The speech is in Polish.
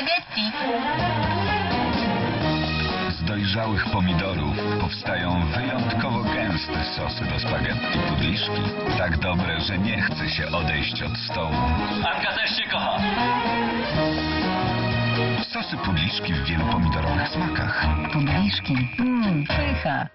Spaghetti. Z dojrzałych pomidorów powstają wyjątkowo gęste sosy do spaghetti pudliszki. Tak dobre, że nie chce się odejść od stołu. Anka też się kocha. Sosy pudliszki w wielu pomidorowych smakach. Pudliszki. Mmm, pycha.